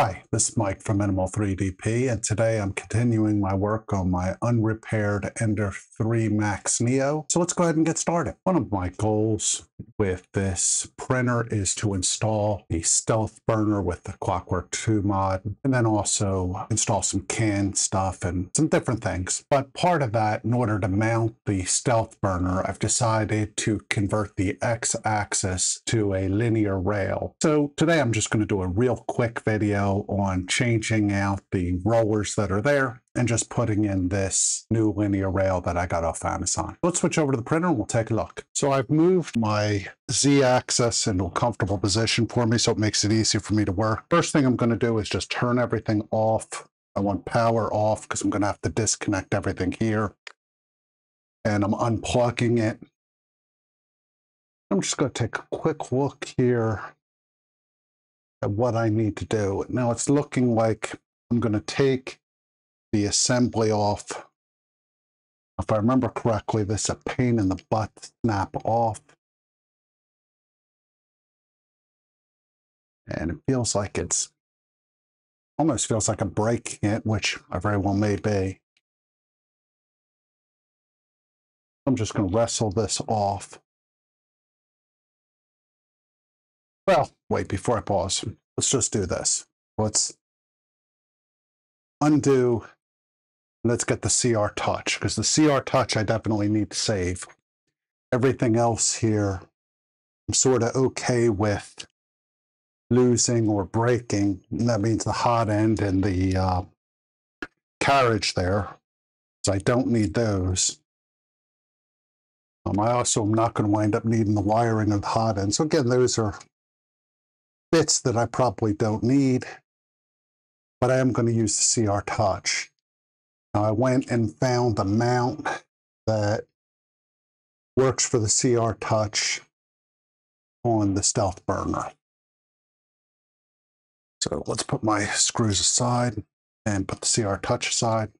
Hi, this is Mike from Minimal 3DP, and today I'm continuing my work on my unrepaired Ender 3 Max Neo. So let's go ahead and get started. One of my goals with this printer is to install the Stealth Burner with the Clockwork 2 mod, and then also install some CAN stuff and some different things. But part of that, in order to mount the Stealth Burner, I've decided to convert the X-axis to a linear rail. So today I'm just going to do a real quick video on changing out the rollers that are there and just putting in this new linear rail that I got off Amazon. Let's switch over to the printer and we'll take a look. So I've moved my Z-axis into a comfortable position for me so it makes it easy for me to work. First thing I'm going to do is just turn everything off. I want power off because I'm going to have to disconnect everything here. And I'm unplugging it. I'm just going to take a quick look here what I need to do. Now it's looking like I'm going to take the assembly off. If I remember correctly, this is a pain in the butt snap off. And it feels like it's almost feels like I'm breaking it, which I very well may be. I'm just going to wrestle this off. Well, wait, before I pause, let's just do this. Let's undo. Let's get the CR Touch, because the CR Touch I definitely need to save. Everything else here, I'm sort of okay with losing or breaking. And that means the hot end and the uh, carriage there. So I don't need those. Um, I also am not going to wind up needing the wiring of the hot end. So again, those are bits that I probably don't need, but I am going to use the CR Touch. Now I went and found a mount that works for the CR Touch on the Stealth Burner. So let's put my screws aside and put the CR Touch aside.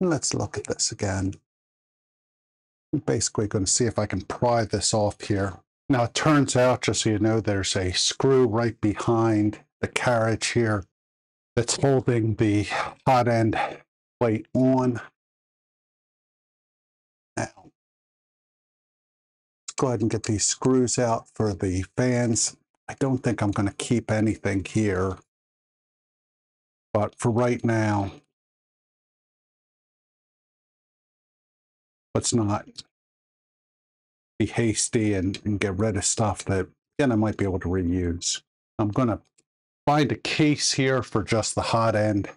Let's look at this again. I'm basically going to see if I can pry this off here. Now it turns out, just so you know, there's a screw right behind the carriage here that's holding the hot end plate on. Now, let's go ahead and get these screws out for the fans. I don't think I'm going to keep anything here. But for right now, let's not be hasty and, and get rid of stuff that, again, I might be able to reuse. I'm going to find a case here for just the hot end.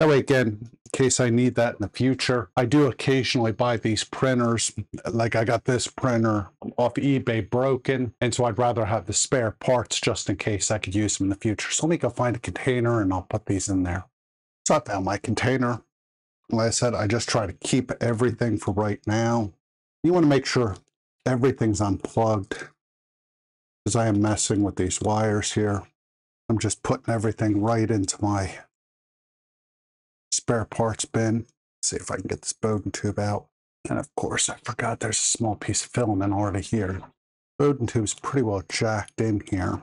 That way, again, in case I need that in the future, I do occasionally buy these printers. Like I got this printer off eBay broken, and so I'd rather have the spare parts just in case I could use them in the future. So let me go find a container and I'll put these in there. So I found my container. Like I said, I just try to keep everything for right now. You want to make sure everything's unplugged because I am messing with these wires here. I'm just putting everything right into my spare parts bin. Let's see if I can get this Bowden tube out. And of course, I forgot there's a small piece of filament already here. Bowden tube's pretty well jacked in here.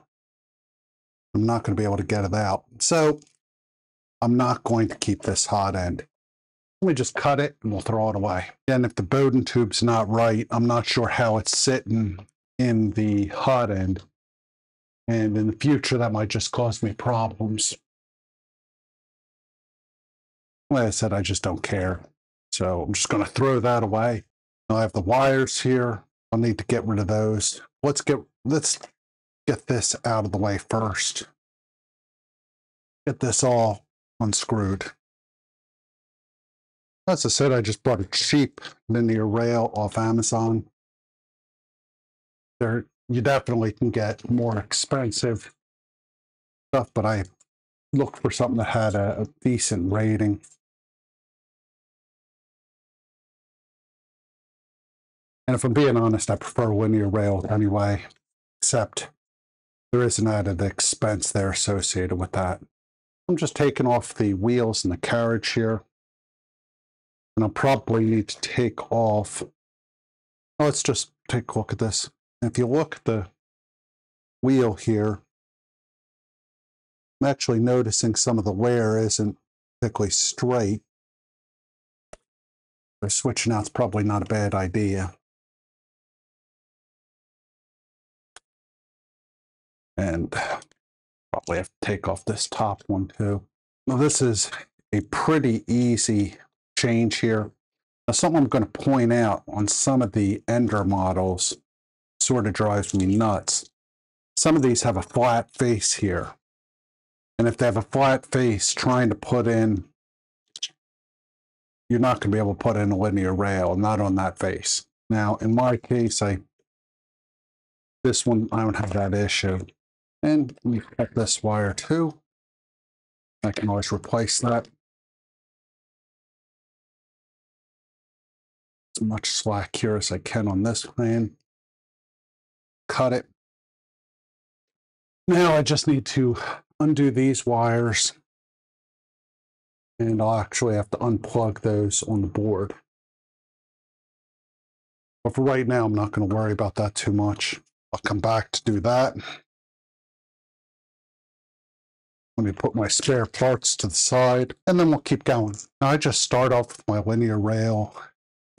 I'm not going to be able to get it out. So I'm not going to keep this hot end. Let me just cut it and we'll throw it away. And if the Bowden tube's not right, I'm not sure how it's sitting in the hot end. And in the future, that might just cause me problems. Like I said, I just don't care. So I'm just going to throw that away. I have the wires here. I'll need to get rid of those. Let's get let's get this out of the way first. Get this all unscrewed. As I said, I just bought a cheap linear rail off Amazon. There, you definitely can get more expensive stuff, but I looked for something that had a, a decent rating. And if I'm being honest, I prefer linear rail anyway, except there is an added expense there associated with that. I'm just taking off the wheels and the carriage here. And I'll probably need to take off. Oh, let's just take a look at this. If you look at the wheel here, I'm actually noticing some of the wear isn't particularly straight. So switching out's probably not a bad idea. And probably have to take off this top one too. Now this is a pretty easy change here. Now something I'm going to point out on some of the Ender models sort of drives me nuts. Some of these have a flat face here. And if they have a flat face trying to put in, you're not going to be able to put in a linear rail, not on that face. Now, in my case, I this one, I don't have that issue. And we cut this wire too. I can always replace that. As much slack here as I can on this plane. Cut it. Now I just need to undo these wires. And I'll actually have to unplug those on the board. But for right now, I'm not going to worry about that too much. I'll come back to do that. Let me put my spare parts to the side and then we'll keep going. Now I just start off with my linear rail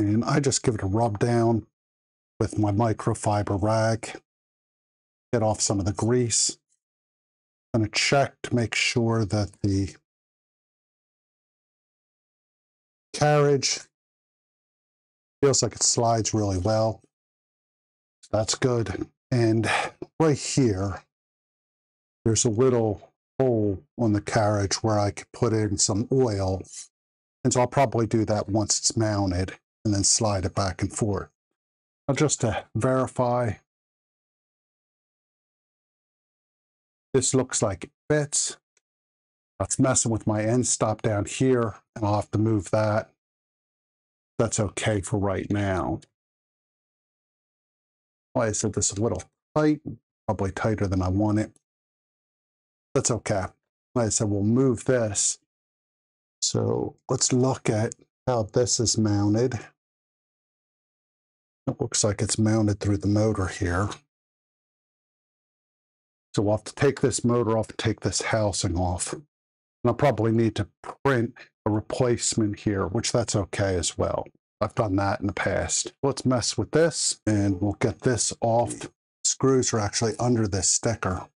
and I just give it a rub down with my microfiber rag. Get off some of the grease. I'm going to check to make sure that the carriage feels like it slides really well. That's good. And right here, there's a little hole on the carriage where I could put in some oil. And so I'll probably do that once it's mounted and then slide it back and forth. Now just to verify, this looks like it fits. That's messing with my end stop down here and I'll have to move that. That's okay for right now. Like I said, this is a little tight, probably tighter than I want it. That's okay. Like I said, we'll move this. So let's look at how this is mounted. It looks like it's mounted through the motor here. So we'll have to take this motor off take this housing off. And I'll probably need to print a replacement here, which that's okay as well. I've done that in the past. Let's mess with this and we'll get this off. Screws are actually under this sticker.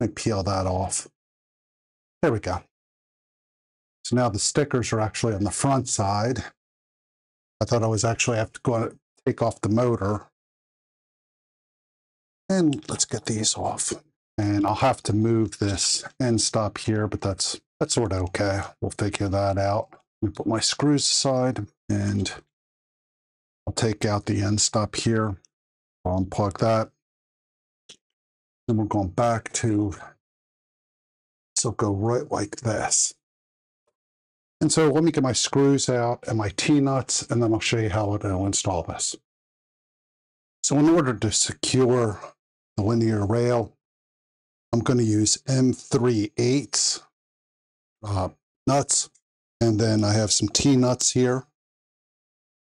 Let me peel that off. There we go. So now the stickers are actually on the front side. I thought I was actually have to go and take off the motor. And let's get these off. And I'll have to move this end stop here, but that's that's sort of okay. We'll figure that out. Let me put my screws aside and I'll take out the end stop here. I'll unplug that. Then we're going back to, so go right like this. And so let me get my screws out and my T-nuts, and then I'll show you how to install this. So in order to secure the linear rail, I'm going to use M3 eighths uh, nuts, and then I have some T-nuts here.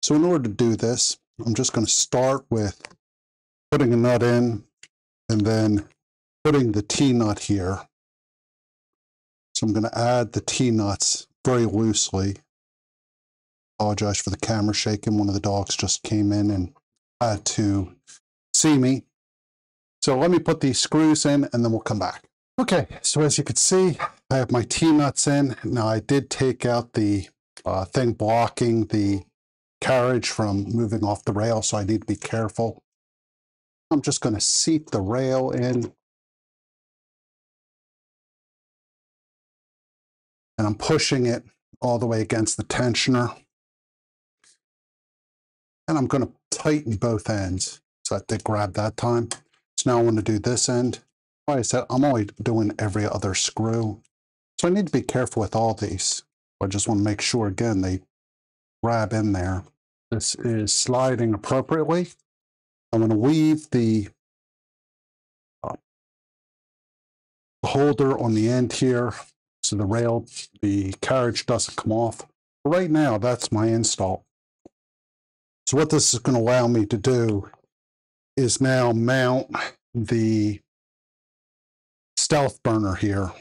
So in order to do this, I'm just going to start with putting a nut in and then putting the T-nut here. So I'm going to add the T-nuts very loosely. Apologize for the camera shaking. One of the dogs just came in and had to see me. So let me put these screws in and then we'll come back. Okay, so as you can see, I have my T-nuts in. Now I did take out the uh, thing blocking the carriage from moving off the rail, so I need to be careful. I'm just going to seat the rail in. And I'm pushing it all the way against the tensioner. And I'm going to tighten both ends. So I did grab that time. So now I want to do this end. Like I said, I'm only doing every other screw. So I need to be careful with all these. I just want to make sure, again, they grab in there. This is sliding appropriately. I'm going to leave the uh, holder on the end here so the rail, the carriage doesn't come off. Right now, that's my install. So what this is going to allow me to do is now mount the stealth burner here.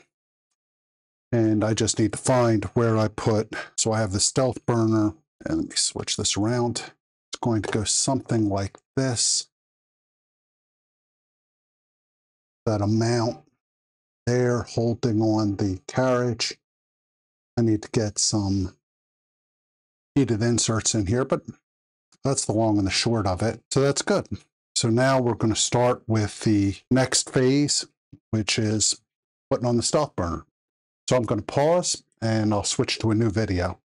And I just need to find where I put, so I have the stealth burner, and let me switch this around. It's going to go something like this. That amount there holding on the carriage. I need to get some heated inserts in here, but that's the long and the short of it. So that's good. So now we're going to start with the next phase, which is putting on the stealth burner. So I'm going to pause and I'll switch to a new video.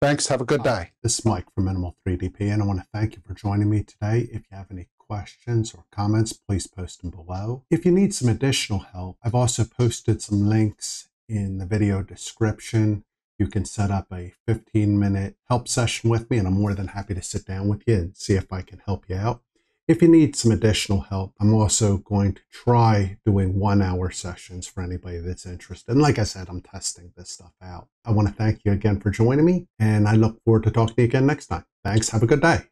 Thanks. Have a good day. This is Mike from Minimal 3DP, and I want to thank you for joining me today. If you have any questions or comments, please post them below. If you need some additional help, I've also posted some links in the video description you can set up a 15 minute help session with me, and I'm more than happy to sit down with you and see if I can help you out. If you need some additional help, I'm also going to try doing one hour sessions for anybody that's interested. And like I said, I'm testing this stuff out. I want to thank you again for joining me, and I look forward to talking to you again next time. Thanks. Have a good day.